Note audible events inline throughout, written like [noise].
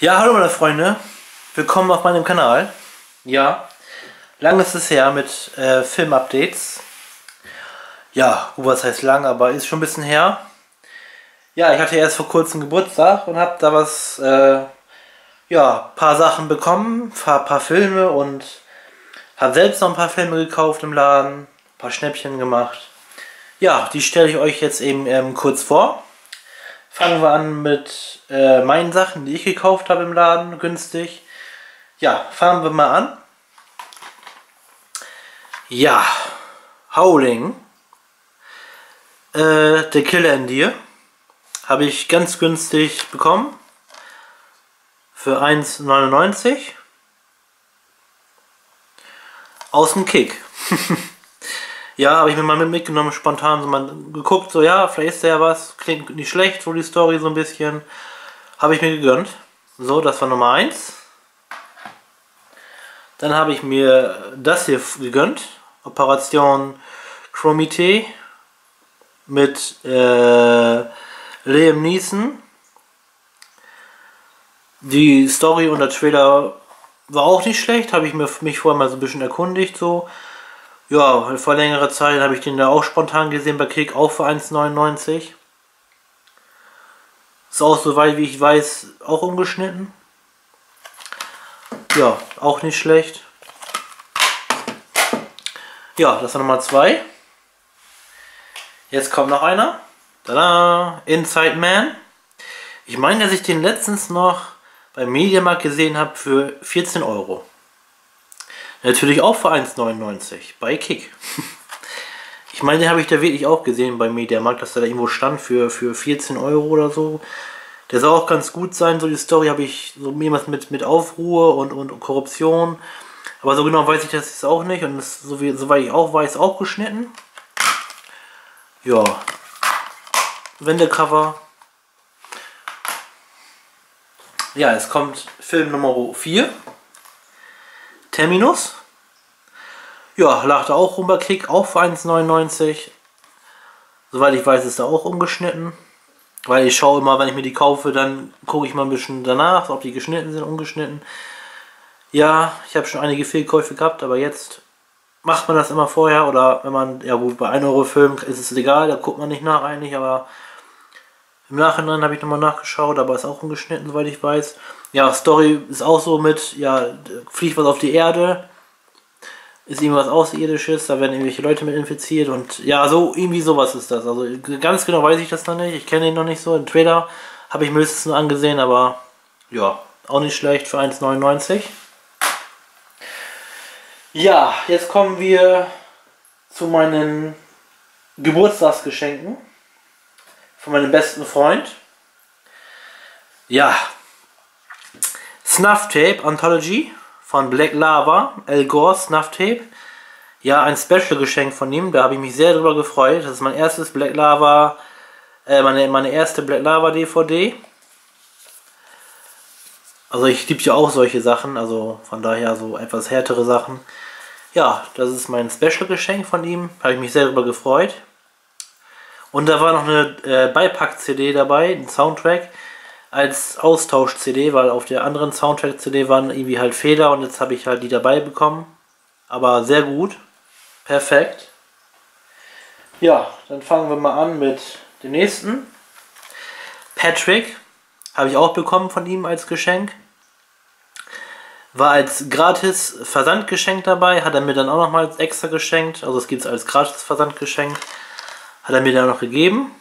Ja, hallo meine Freunde, willkommen auf meinem Kanal. Ja, lang ist es her mit äh, Film-Updates. Ja, gut, was heißt lang, aber ist schon ein bisschen her. Ja, ich hatte erst vor kurzem Geburtstag und habe da was, äh, ja, paar Sachen bekommen, paar, paar Filme und habe selbst noch ein paar Filme gekauft im Laden, ein paar Schnäppchen gemacht. Ja, die stelle ich euch jetzt eben ähm, kurz vor. Fangen wir an mit äh, meinen Sachen, die ich gekauft habe im Laden, günstig. Ja, fangen wir mal an. Ja, Howling. Äh, The Killer in Dir. Habe ich ganz günstig bekommen. Für 1,99. Aus dem Kick. [laughs] Ja, habe ich mir mal mitgenommen, spontan so mal geguckt, so ja, vielleicht ist da ja was, klingt nicht schlecht, so die Story so ein bisschen. Habe ich mir gegönnt. So, das war Nummer 1. Dann habe ich mir das hier gegönnt. Operation Chromite mit äh, Liam Neeson. Die Story und der Trailer war auch nicht schlecht, habe ich mir mich vorher mal so ein bisschen erkundigt so. Ja, vor längerer Zeit habe ich den da auch spontan gesehen bei Kick, auch für 1,99. Ist auch soweit wie ich weiß auch umgeschnitten. Ja, auch nicht schlecht. Ja, das war Nummer 2. Jetzt kommt noch einer. Tada! Inside Man. Ich meine, dass ich den letztens noch beim Mediamarkt gesehen habe für 14 Euro. Natürlich auch für 1,99 bei Kick. [laughs] Ich meine, den habe ich da wirklich auch gesehen beim Mediamarkt, dass der da irgendwo stand für, für 14 Euro oder so. Der soll auch ganz gut sein, so die Story habe ich so jemals mit, mit Aufruhr und, und Korruption. Aber so genau weiß ich das jetzt auch nicht und das, so wie, soweit ich auch weiß, auch geschnitten. Ja. Wendecover. Ja, es kommt Film Nummer 4. Terminus. Ja, lag da auch rum bei Kick, auch für 1,99. Soweit ich weiß, ist er auch umgeschnitten. Weil ich schaue immer, wenn ich mir die kaufe, dann gucke ich mal ein bisschen danach, ob die geschnitten sind, ungeschnitten. Ja, ich habe schon einige Fehlkäufe gehabt, aber jetzt macht man das immer vorher. Oder wenn man, ja gut, bei 1 Euro Film ist es egal, da guckt man nicht nach eigentlich, aber im Nachhinein habe ich nochmal nachgeschaut, aber ist auch ungeschnitten, soweit ich weiß. Ja, Story ist auch so mit, ja, fliegt was auf die Erde, ist irgendwas Außerirdisches, da werden irgendwelche Leute mit infiziert und ja, so irgendwie sowas ist das. Also ganz genau weiß ich das noch nicht, ich kenne ihn noch nicht so. Im Trailer habe ich mir höchstens nur angesehen, aber ja, auch nicht schlecht für 1,99. Ja, jetzt kommen wir zu meinen Geburtstagsgeschenken von meinem besten Freund. Ja, Snuff Tape Anthology von Black Lava, El Gore Snuff Tape. Ja, ein Special-Geschenk von ihm, da habe ich mich sehr drüber gefreut. Das ist mein erstes Black Lava, äh, meine, meine erste Black Lava DVD. Also ich liebe ja auch solche Sachen, also von daher so etwas härtere Sachen. Ja, das ist mein Special-Geschenk von ihm, habe ich mich sehr drüber gefreut. Und da war noch eine äh, Beipack-CD dabei, ein Soundtrack als Austausch-CD, weil auf der anderen Soundtrack-CD waren irgendwie halt Fehler und jetzt habe ich halt die dabei bekommen. Aber sehr gut. Perfekt. Ja, dann fangen wir mal an mit dem nächsten. Patrick habe ich auch bekommen von ihm als Geschenk. War als gratis Versandgeschenk dabei, hat er mir dann auch noch mal extra geschenkt. Also es gibt es als gratis Versandgeschenk. Hat er mir dann noch gegeben.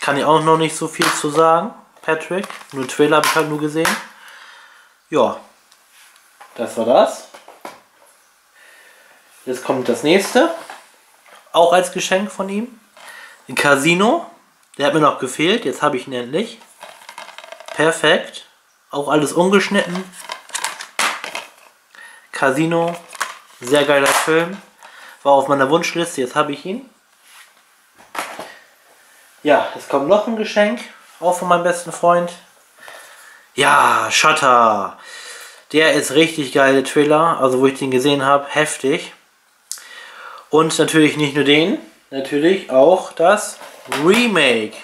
Kann ich auch noch nicht so viel zu sagen. Patrick. Nur Trailer habe ich halt nur gesehen. Ja, das war das. Jetzt kommt das nächste. Auch als Geschenk von ihm. Ein Casino. Der hat mir noch gefehlt. Jetzt habe ich ihn endlich. Perfekt. Auch alles ungeschnitten. Casino. Sehr geiler Film. War auf meiner Wunschliste. Jetzt habe ich ihn. Ja, jetzt kommt noch ein Geschenk. Auch von meinem besten Freund. Ja, Shutter. Der ist richtig geil, der Trailer. Also wo ich den gesehen habe, heftig. Und natürlich nicht nur den, natürlich auch das Remake.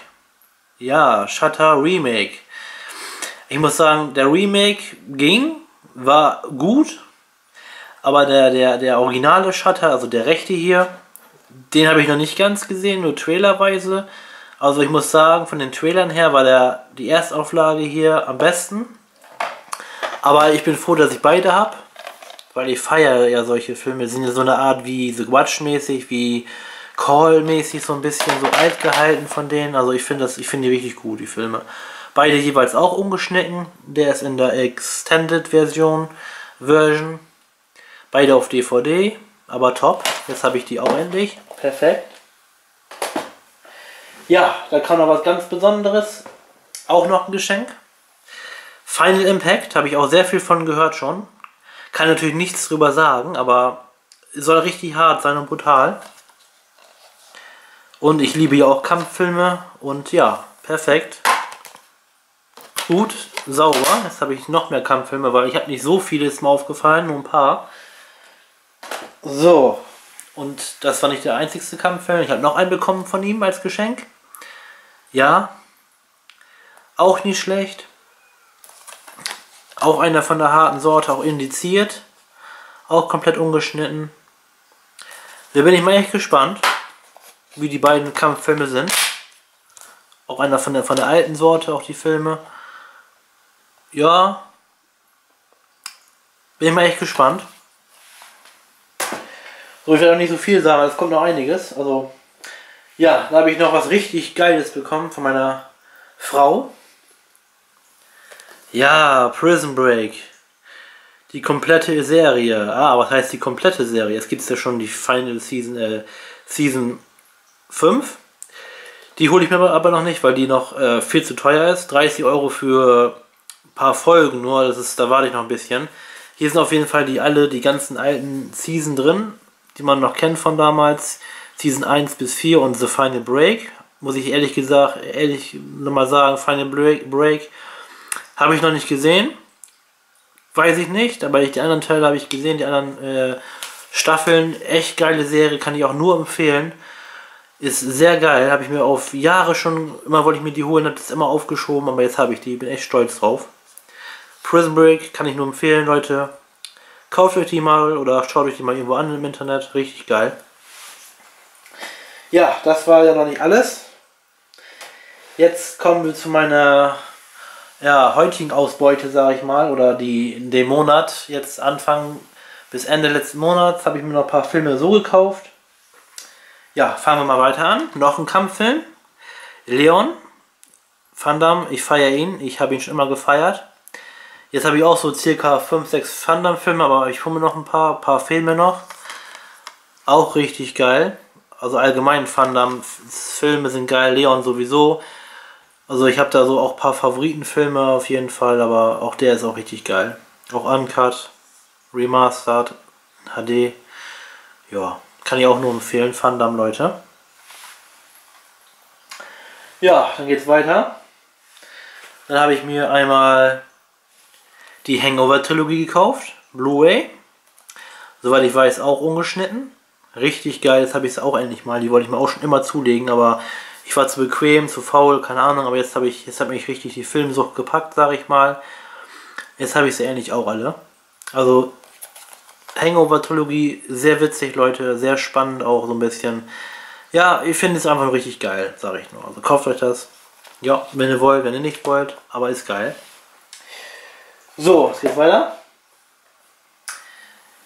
Ja, Shutter Remake. Ich muss sagen, der Remake ging, war gut, aber der, der, der originale Shutter, also der rechte hier, den habe ich noch nicht ganz gesehen, nur trailerweise. Also ich muss sagen, von den Trailern her war der, die Erstauflage hier am besten. Aber ich bin froh, dass ich beide habe, weil ich feiere ja solche Filme. Die sind ja so eine Art wie The Watch mäßig, wie Call mäßig, so ein bisschen so alt gehalten von denen. Also ich finde finde die richtig gut, die Filme. Beide jeweils auch umgeschnitten. Der ist in der Extended Version, Version. Beide auf DVD, aber top. Jetzt habe ich die auch endlich. Perfekt. Ja, da kam noch was ganz Besonderes. Auch noch ein Geschenk. Final Impact, habe ich auch sehr viel von gehört schon. Kann natürlich nichts drüber sagen, aber soll richtig hart sein und brutal. Und ich liebe ja auch Kampffilme und ja, perfekt. Gut, sauber. Jetzt habe ich noch mehr Kampffilme, weil ich habe nicht so viele, ist mir aufgefallen, nur ein paar. So, und das war nicht der einzigste Kampffilm. Ich habe noch einen bekommen von ihm als Geschenk. Ja, auch nicht schlecht. Auch einer von der harten Sorte, auch indiziert. Auch komplett ungeschnitten. Da bin ich mal echt gespannt, wie die beiden Kampffilme sind. Auch einer von der, von der alten Sorte, auch die Filme. Ja. Bin ich mal echt gespannt. So, ich werde auch nicht so viel sagen, es kommt noch einiges. Also, ja, da habe ich noch was richtig Geiles bekommen von meiner Frau. Ja, Prison Break. Die komplette Serie. Ah, was heißt die komplette Serie? Es gibt ja schon die Final Season, äh, Season 5. Die hole ich mir aber noch nicht, weil die noch äh, viel zu teuer ist. 30 Euro für ein paar Folgen nur, das ist, da warte ich noch ein bisschen. Hier sind auf jeden Fall die alle, die ganzen alten Season drin, die man noch kennt von damals. Season 1 bis 4 und The Final Break. Muss ich ehrlich gesagt, ehrlich nochmal sagen, Final Break, Break habe ich noch nicht gesehen. Weiß ich nicht, aber die anderen Teile habe ich gesehen, die anderen äh, Staffeln. Echt geile Serie, kann ich auch nur empfehlen. Ist sehr geil, habe ich mir auf Jahre schon, immer wollte ich mir die holen, habe das immer aufgeschoben, aber jetzt habe ich die, bin echt stolz drauf. Prison Break kann ich nur empfehlen, Leute. Kauft euch die mal oder schaut euch die mal irgendwo an im Internet, richtig geil. Ja, das war ja noch nicht alles. Jetzt kommen wir zu meiner ja, heutigen Ausbeute, sage ich mal, oder die in dem Monat, jetzt Anfang bis Ende letzten Monats, habe ich mir noch ein paar Filme so gekauft. Ja, fangen wir mal weiter an. Noch ein Kampffilm. Leon. Van Damme, ich feiere ihn. Ich habe ihn schon immer gefeiert. Jetzt habe ich auch so circa 5, 6 Van Damme Filme, aber ich hole mir noch ein paar, paar Filme noch. Auch richtig geil. Also allgemein Van Damme Filme sind geil, Leon sowieso. Also ich habe da so auch ein paar Favoritenfilme auf jeden Fall, aber auch der ist auch richtig geil. Auch Uncut, Remastered, HD. Ja, kann ich auch nur empfehlen, Fandam, Leute. Ja, dann geht's weiter. Dann habe ich mir einmal die Hangover-Trilogie gekauft, Blu-ray. Soweit ich weiß, auch ungeschnitten. Richtig geil, jetzt habe ich es auch endlich mal. Die wollte ich mir auch schon immer zulegen, aber ich war zu bequem, zu faul, keine Ahnung. Aber jetzt habe ich, jetzt hat mich richtig die Filmsucht gepackt, sage ich mal. Jetzt habe ich sie endlich auch alle. Also Hangover-Trilogie, sehr witzig, Leute, sehr spannend auch so ein bisschen. Ja, ich finde es einfach richtig geil, sage ich nur. Also kauft euch das. Ja, wenn ihr wollt, wenn ihr nicht wollt, aber ist geil. So, es geht weiter.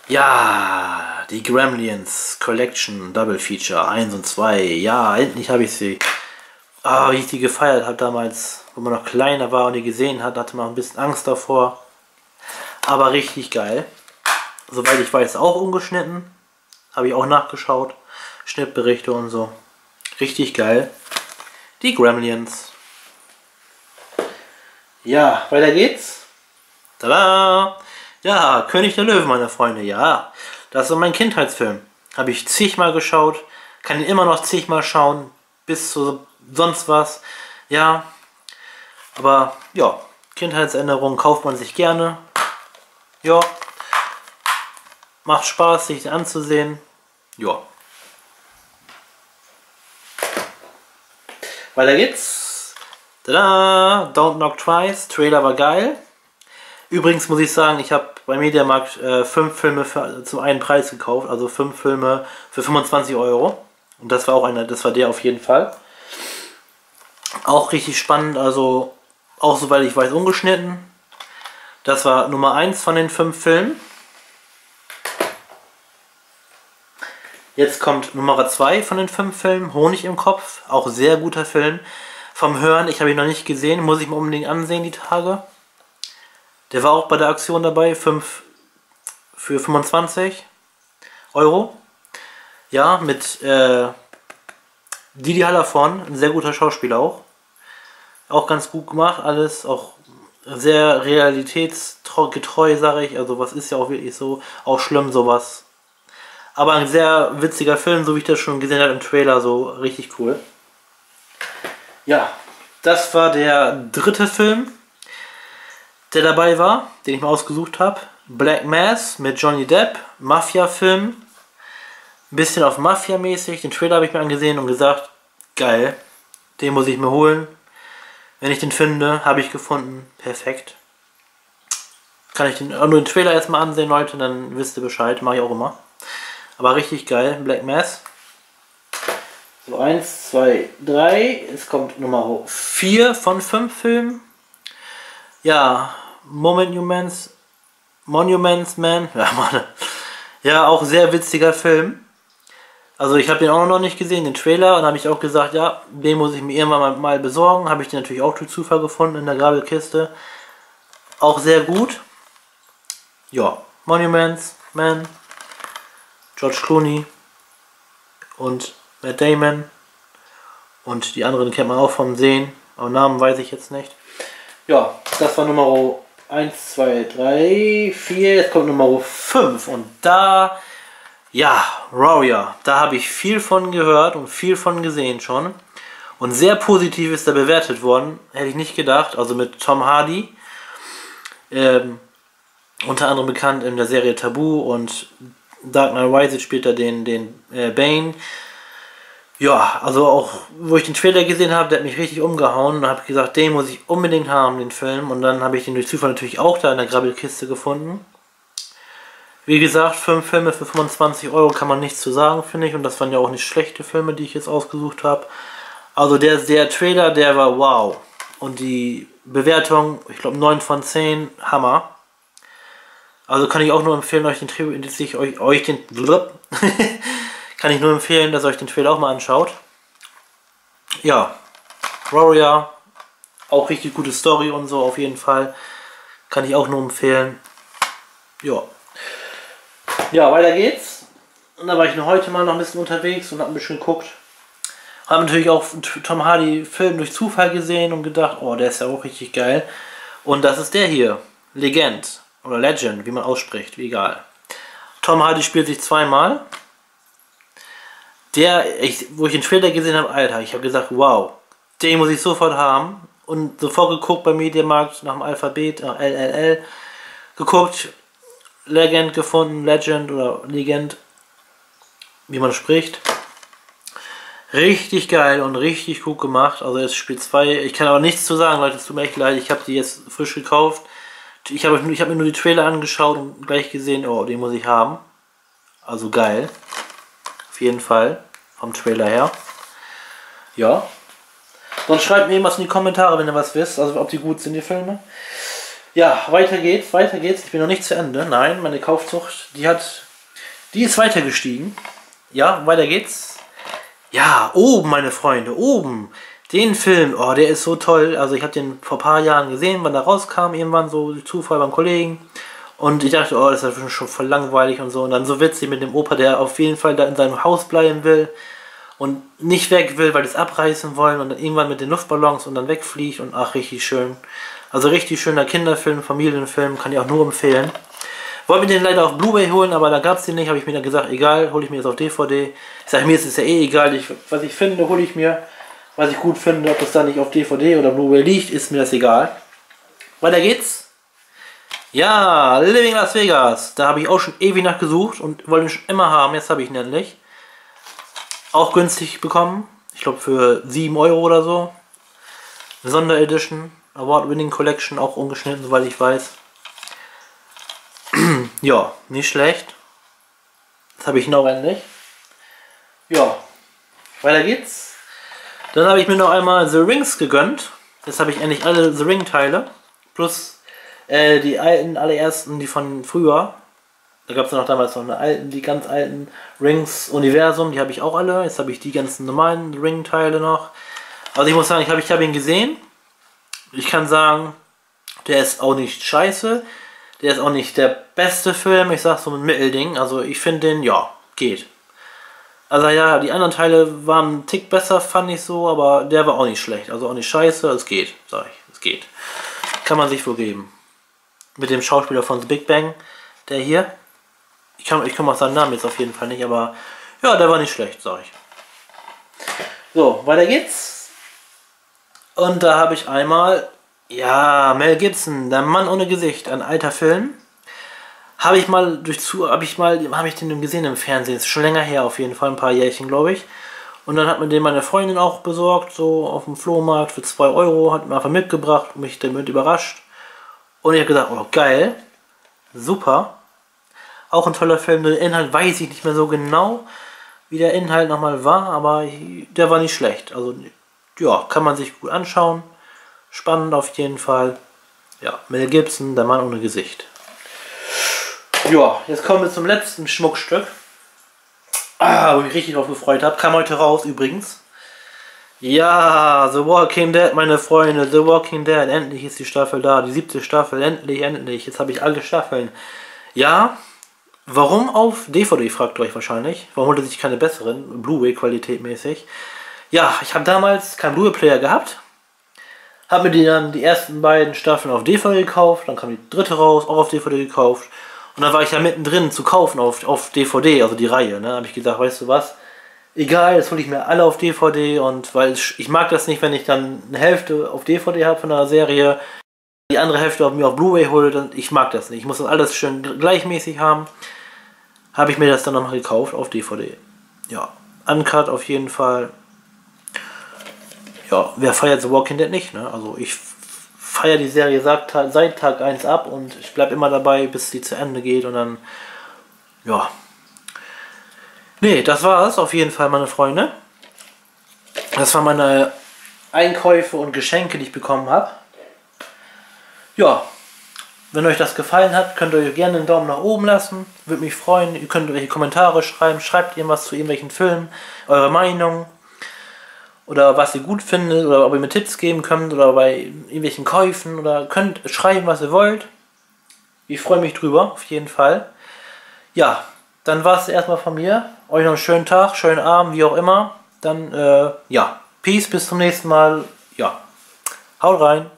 Ja, die Gremlins Collection Double Feature 1 und 2. Ja, endlich habe ich sie. Ah, wie ich die gefeiert habe damals, wo man noch kleiner war und die gesehen hat, hatte man ein bisschen Angst davor. Aber richtig geil soweit ich weiß, auch ungeschnitten. Habe ich auch nachgeschaut. Schnittberichte und so. Richtig geil. Die Gremlins. Ja, weiter geht's. Tada! Ja, König der Löwen, meine Freunde. Ja, das ist mein Kindheitsfilm. Habe ich zigmal geschaut. Kann ihn immer noch zigmal schauen. Bis zu sonst was. Ja. Aber ja, Kindheitsänderungen kauft man sich gerne. Ja, Macht Spaß, sich anzusehen. Ja. Weiter geht's. Tada! Don't Knock Twice. Trailer war geil. Übrigens muss ich sagen, ich habe bei Mediamarkt äh, fünf Filme für, zum einen Preis gekauft, also fünf Filme für 25 Euro. Und das war auch einer, das war der auf jeden Fall. Auch richtig spannend, also auch soweit ich weiß ungeschnitten. Das war Nummer 1 von den fünf Filmen. Jetzt kommt Nummer 2 von den fünf Filmen, Honig im Kopf. Auch sehr guter Film. Vom Hören, ich habe ihn noch nicht gesehen, muss ich mir unbedingt ansehen die Tage. Der war auch bei der Aktion dabei, 5 für 25 Euro. Ja, mit äh, Didi Hallervon, ein sehr guter Schauspieler auch. Auch ganz gut gemacht, alles auch sehr realitätsgetreu, sage ich. Also was ist ja auch wirklich so, auch schlimm sowas. Aber ein sehr witziger Film, so wie ich das schon gesehen habe im Trailer, so richtig cool. Ja, das war der dritte Film, der dabei war, den ich mir ausgesucht habe. Black Mass mit Johnny Depp, Mafia-Film. Ein bisschen auf Mafia-mäßig. Den Trailer habe ich mir angesehen und gesagt, geil, den muss ich mir holen. Wenn ich den finde, habe ich gefunden. Perfekt. Kann ich den, nur den Trailer erstmal ansehen, Leute, dann wisst ihr Bescheid. Mache ich auch immer. Aber richtig geil. Black Mass. So, 1, 2, 3. Es kommt Nummer 4 von 5 Filmen. Ja, Monuments, Monuments Man. [laughs] Ja, Mann. Ja, auch sehr witziger Film. Also ich habe den auch noch nicht gesehen, den Trailer, und habe ich auch gesagt, ja, den muss ich mir irgendwann mal, mal besorgen. Habe ich den natürlich auch durch Zufall gefunden in der Grabbelkiste. Auch sehr gut. Ja, Monuments Man, George Clooney und Matt Damon. Und die anderen kennt man auch vom Sehen. Aber Namen weiß ich jetzt nicht. Ja, das war Nummer 1, 2, 3, 4. Jetzt kommt Nummer 5. Und da, ja, Warrior. Da habe ich viel von gehört und viel von gesehen schon. Und sehr positiv ist er bewertet worden. Hätte ich nicht gedacht. Also mit Tom Hardy. Ähm, unter anderem bekannt in der Serie Tabu und Dark Knight Rises spielt er den, den äh, Bane. Ja, also auch, wo ich den Trailer gesehen habe, der hat mich richtig umgehauen und habe gesagt, den muss ich unbedingt haben, den Film. Und dann habe ich den durch Zufall natürlich auch da in der Grabbelkiste gefunden. Wie gesagt, fünf Filme für 25 Euro kann man nichts zu sagen, finde ich. Und das waren ja auch nicht schlechte Filme, die ich jetzt ausgesucht habe. Also der, der Trailer, der war wow. Und die Bewertung, ich glaube 9 von 10, Hammer. Also kann ich auch nur empfehlen, euch den Trailer, euch, euch den [laughs] [laughs] Kann ich nur empfehlen, dass ihr euch den Trailer auch mal anschaut. Ja, Warrior, auch richtig gute Story und so auf jeden Fall. Kann ich auch nur empfehlen. Ja. Ja, weiter geht's. Und da war ich nur heute mal noch ein bisschen unterwegs und habe ein bisschen geguckt. Habe natürlich auch Tom Hardy Film durch Zufall gesehen und gedacht, oh, der ist ja auch richtig geil. Und das ist der hier. Legend. Oder Legend, wie man ausspricht, wie egal. Tom Hardy spielt sich zweimal der, ich, wo ich den Trailer gesehen habe, Alter, ich habe gesagt, wow, den muss ich sofort haben. Und sofort geguckt beim Mediamarkt nach dem Alphabet, nach LLL, geguckt, Legend gefunden, Legend oder Legend, wie man spricht. Richtig geil und richtig gut gemacht. Also es spielt zwei. Ich kann aber nichts zu sagen, Leute, es tut mir echt leid. Ich habe die jetzt frisch gekauft. Ich habe ich hab mir nur die Trailer angeschaut und gleich gesehen, oh, den muss ich haben. Also geil jeden Fall. Vom Trailer her. Ja. Sonst schreibt mir irgendwas in die Kommentare, wenn ihr was wisst. Also ob die gut sind, die Filme. Ja, weiter geht's, weiter geht's. Ich bin noch nicht zu Ende. Nein, meine Kaufzucht, die hat. Die ist weiter gestiegen. Ja, weiter geht's. Ja, oben, meine Freunde, oben. Den Film, oh, der ist so toll. Also ich habe den vor ein paar Jahren gesehen, wann der rauskam, irgendwann so Zufall beim Kollegen. Und ich dachte, oh, das ist schon voll langweilig und so. Und dann so witzig mit dem Opa, der auf jeden Fall da in seinem Haus bleiben will und nicht weg will, weil die es abreißen wollen und dann irgendwann mit den Luftballons und dann wegfliegt und ach, richtig schön. Also richtig schöner Kinderfilm, Familienfilm, kann ich auch nur empfehlen. Wollte mir den leider auf Blu-ray holen, aber da gab es den nicht. Habe ich mir dann gesagt, egal, hole ich mir jetzt auf DVD. Ich sage, mir ist es ja eh egal. Ich, was ich finde, hole ich mir. Was ich gut finde, ob das da nicht auf DVD oder Blu-ray liegt, ist mir das egal. Weiter geht's. Ja, Living Las Vegas. Da habe ich auch schon ewig nachgesucht und wollte ihn schon immer haben. Jetzt habe ich ihn endlich. Auch günstig bekommen. Ich glaube für 7 Euro oder so. Sonderedition, Award-Winning Collection, auch ungeschnitten, soweit ich weiß. [clears throat] ja, nicht schlecht. Das habe ich noch endlich. Ja, weiter geht's. Dann habe ich mir noch einmal The Rings gegönnt. Jetzt habe ich endlich alle The Ring-Teile. Plus äh, die alten, allerersten, die von früher. Da gab es ja noch damals noch eine alten, die ganz alten Rings-Universum, die habe ich auch alle. Jetzt habe ich die ganzen normalen Ring-Teile noch. Also ich muss sagen, ich habe ich hab ihn gesehen. Ich kann sagen, der ist auch nicht scheiße. Der ist auch nicht der beste Film. Ich sag so ein Mittelding. Also ich finde den, ja, geht. Also ja, die anderen Teile waren einen Tick besser, fand ich so, aber der war auch nicht schlecht. Also auch nicht scheiße, es geht, sag ich. Es geht. Kann man sich wohl geben. Mit dem Schauspieler von The Big Bang, der hier. Ich kann, ich komme auf seinen Namen jetzt auf jeden Fall nicht, aber ja, der war nicht schlecht, sag ich. So, weiter geht's. Und da habe ich einmal, ja, Mel Gibson, der Mann ohne Gesicht, ein alter Film. Habe ich mal durch zu, habe ich mal, habe ich den gesehen im Fernsehen. Ist schon länger her, auf jeden Fall, ein paar Jährchen, glaube ich. Und dann hat mir den meine Freundin auch besorgt, so auf dem Flohmarkt für 2 Euro, hat mir einfach mitgebracht und mich damit überrascht. Und ich habe gesagt, oh geil, super. Auch ein toller Film, den Inhalt weiß ich nicht mehr so genau, wie der Inhalt nochmal war, aber der war nicht schlecht. Also ja, kann man sich gut anschauen. Spannend auf jeden Fall. Ja, Mel Gibson, der Mann ohne Gesicht. Ja, jetzt kommen wir zum letzten Schmuckstück. Ah, wo ich mich richtig drauf gefreut habe. Kam heute raus übrigens. Ja, The Walking Dead, meine Freunde. The Walking Dead. Endlich ist die Staffel da. Die siebte Staffel. Endlich, endlich. Jetzt habe ich alle Staffeln. Ja, warum auf DVD, fragt ihr euch wahrscheinlich. Warum holt er sich keine besseren? Blu-ray-Qualität mäßig. Ja, ich habe damals keinen Blu-ray-Player gehabt. Habe mir die dann die ersten beiden Staffeln auf DVD gekauft. Dann kam die dritte raus, auch auf DVD gekauft. Und dann war ich ja mittendrin zu kaufen auf, auf DVD, also die Reihe. Ne? habe ich gesagt, weißt du was? Egal, jetzt hole ich mir alle auf DVD und weil ich mag das nicht, wenn ich dann eine Hälfte auf DVD habe von einer Serie, die andere Hälfte auf mir auf Blu-ray hole, dann ich mag das nicht. Ich muss das alles schön gleichmäßig haben. Habe ich mir das dann nochmal gekauft auf DVD. Ja, Uncut auf jeden Fall. Ja, wer feiert The Walking Dead nicht, ne? Also ich feiere die Serie seit Tag 1 ab und ich bleibe immer dabei, bis sie zu Ende geht und dann, ja, Nee, das war es auf jeden Fall, meine Freunde. Das waren meine Einkäufe und Geschenke, die ich bekommen habe. Ja, wenn euch das gefallen hat, könnt ihr gerne einen Daumen nach oben lassen. Würde mich freuen. Ihr könnt welche Kommentare schreiben. Schreibt ihr was zu irgendwelchen Filmen. Eure Meinung. Oder was ihr gut findet. Oder ob ihr mir Tipps geben könnt. Oder bei irgendwelchen Käufen. Oder könnt schreiben, was ihr wollt. Ich freue mich drüber, auf jeden Fall. Ja, dann war es erstmal von mir. Euch noch einen schönen Tag, schönen Abend, wie auch immer. Dann, äh, ja, Peace, bis zum nächsten Mal. Ja, haut rein.